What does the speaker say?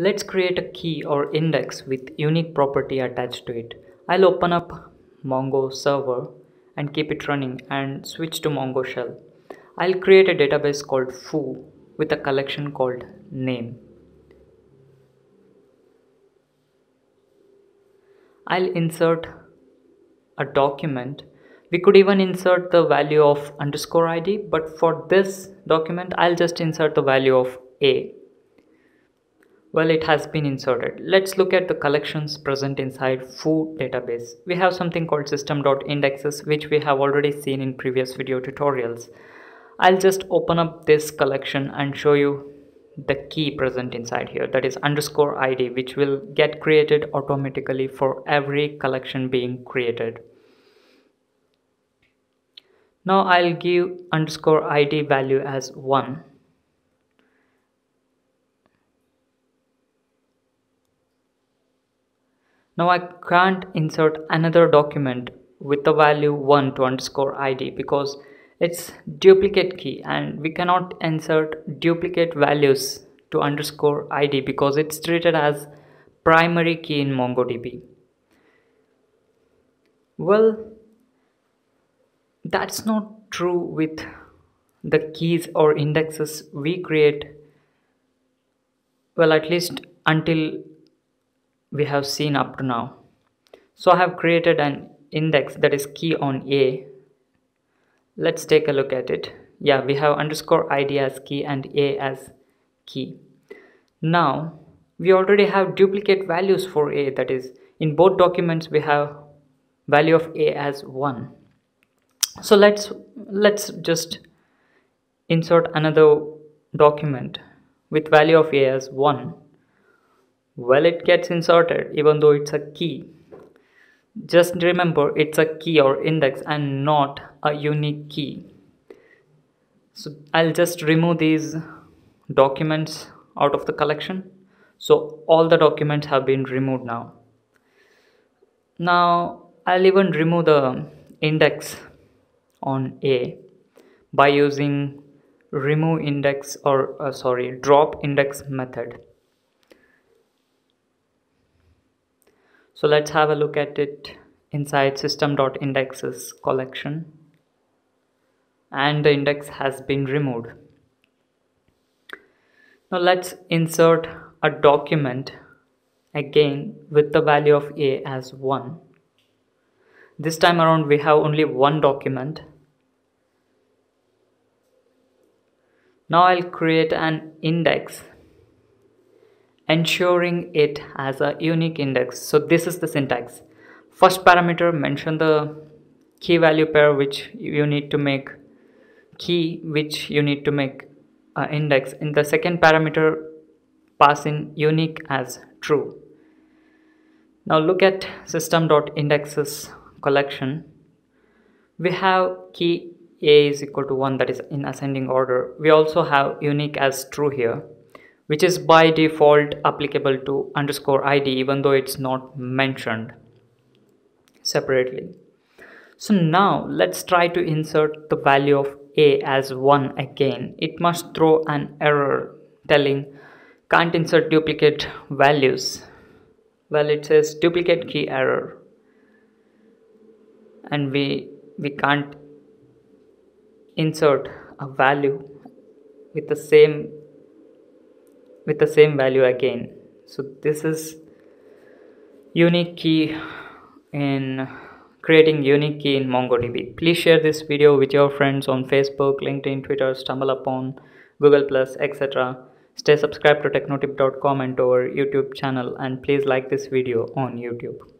Let's create a key or index with unique property attached to it. I'll open up Mongo server and keep it running and switch to Mongo shell. I'll create a database called foo with a collection called name. I'll insert a document. We could even insert the value of underscore ID, but for this document, I'll just insert the value of A well it has been inserted. Let's look at the collections present inside foo database. We have something called system.indexes which we have already seen in previous video tutorials. I'll just open up this collection and show you the key present inside here. That is underscore id which will get created automatically for every collection being created. Now i'll give underscore id value as 1 Now I can't insert another document with the value 1 to underscore id because it's duplicate key and we cannot insert duplicate values to underscore id because it's treated as primary key in MongoDB. Well, that's not true with the keys or indexes we create well at least until we have seen up to now. So I have created an index that is key on A. Let's take a look at it. Yeah we have underscore id as key and A as key. Now we already have duplicate values for A. That is in both documents we have value of A as 1 so let's let's just insert another document with value of A as 1 well it gets inserted even though it's a key. Just remember it's a key or index and not a unique key. So I'll just remove these documents out of the collection. So all the documents have been removed now. Now I'll even remove the index on A by using remove index or uh, sorry drop index method so let's have a look at it inside system.indexes collection. And the index has been removed. Now let's insert a document again with the value of a as 1 this time around we have only one document. Now I'll create an index ensuring it has a unique index. So this is the syntax. First parameter mention the key value pair which you need to make key which you need to make uh, index. In the second parameter pass in unique as true. Now look at system.indexes collection. We have key a is equal to 1 that is in ascending order. We also have unique as true here which is by default applicable to underscore id even though it's not mentioned separately. So now let's try to insert the value of a as 1 again. It must throw an error telling can't insert duplicate values. Well it says duplicate key error. And we we can't insert a value with the same with the same value again so this is unique key in creating unique key in MongoDB. Please share this video with your friends on Facebook, LinkedIn, Twitter, StumbleUpon, Google Plus, etc. Stay subscribed to technotip.com and to our YouTube channel and please like this video on YouTube.